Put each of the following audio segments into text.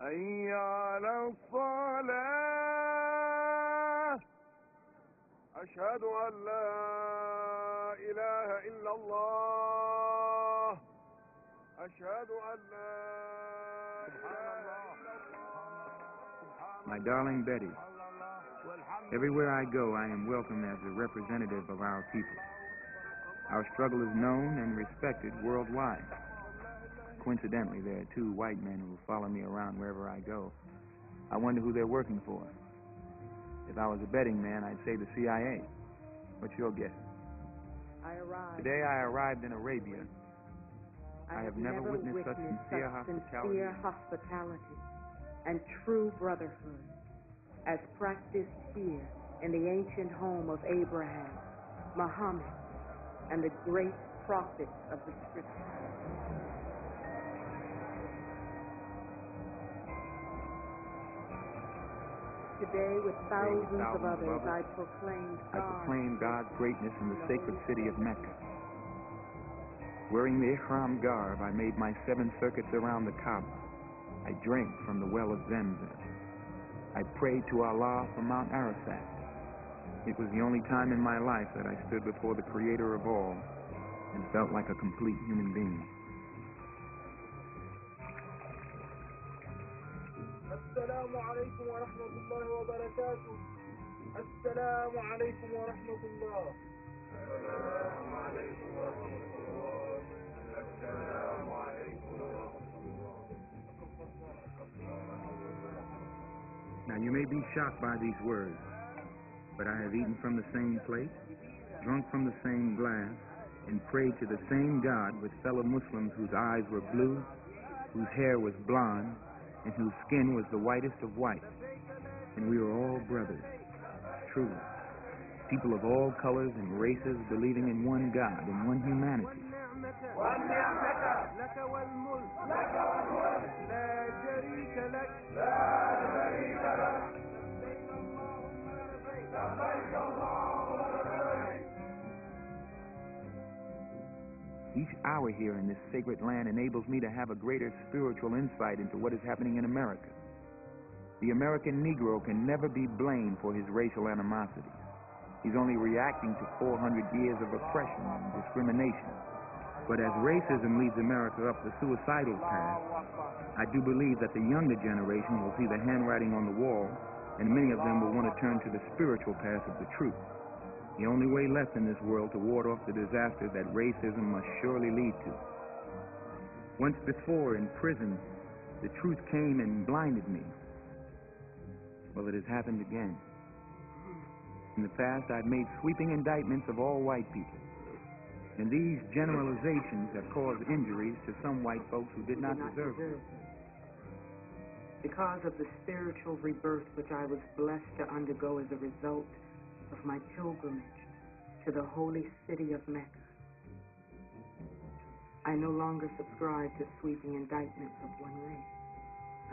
حي على الصلاة أشهد أن لا إله إلا الله أشهد أن لا إله إلا الله My darling Betty, everywhere I go, I am welcome as a representative of our people. Our struggle is known and respected worldwide. Coincidentally, there are two white men who follow me around wherever I go. I wonder who they're working for. If I was a betting man, I'd say the CIA. What's your guess? I arrived. Today I arrived in Arabia. I have never witnessed such sincere such hospitality. sincere hospitality and true brotherhood as practiced here in the ancient home of Abraham, Muhammad, and the great prophets of the scriptures. Today, with thousands of thousands of others, others, I proclaim I proclaim God's greatness in the sacred city of Mecca. Wearing the ihram garb, I made my seven circuits around the Kaaba. I drank from the well of Zamzam. I prayed to Allah from Mount Arafat. It was the only time in my life that I stood before the Creator of all and felt like a complete human being. السلام عليكم ورحمة الله وبركاته السلام عليكم ورحمة الله السلام عليكم ورحمة الله السلام عليكم ورحمة الله Now you may be shocked by these words, but I have eaten from the same plate, drunk from the same glass, and prayed to the same God with fellow Muslims whose eyes were blue, whose hair was blonde, and whose skin was the whitest of white. And we were all brothers, truly. People of all colors and races believing in one God and one humanity. Each hour here in this sacred land enables me to have a greater spiritual insight into what is happening in America. The American Negro can never be blamed for his racial animosity. He's only reacting to 400 years of oppression and discrimination. But as racism leads America up the suicidal path, I do believe that the younger generation will see the handwriting on the wall, and many of them will want to turn to the spiritual path of the truth. The only way left in this world to ward off the disaster that racism must surely lead to. Once before in prison, the truth came and blinded me. Well, it has happened again. In the past, I've made sweeping indictments of all white people. And these generalizations have caused injuries to some white folks who did not deserve them. Because of the spiritual rebirth which I was blessed to undergo as a result of my pilgrimage to the holy city of Mecca. I no longer subscribe to sweeping indictments of one race.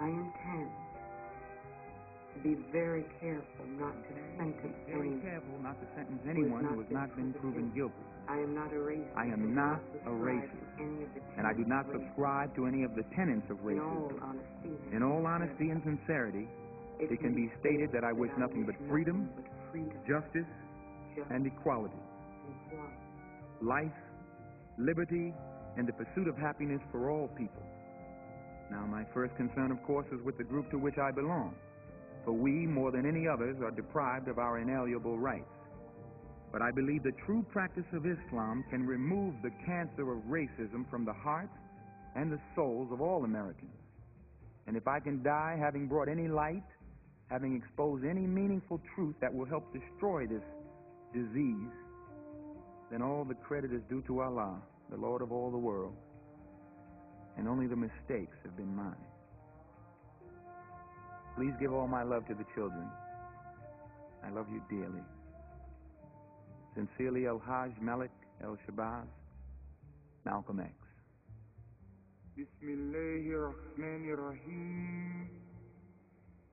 I intend to be very careful not to sentence Very anyone. careful not to sentence anyone who has not been proven guilty. I am not a racist. I am not a racist, to any of the And I do not subscribe to any of the tenets of racism. In all honesty. In all honesty and sincerity, it can be stated that I wish nothing but freedom, freedom, justice, justice, and equality. and equality. life, liberty, and the pursuit of happiness for all people. Now, my first concern, of course, is with the group to which I belong, for we, more than any others, are deprived of our inalienable rights. But I believe the true practice of Islam can remove the cancer of racism from the hearts and the souls of all Americans. And if I can die having brought any light, having exposed any meaningful truth that will help destroy this disease, then all the credit is due to Allah, the Lord of all the world, and only the mistakes have been mine. Please give all my love to the children. I love you dearly. Sincerely, El Haj Malik El Shabazz, Malcolm X. Bismillahirrahmanirrahim.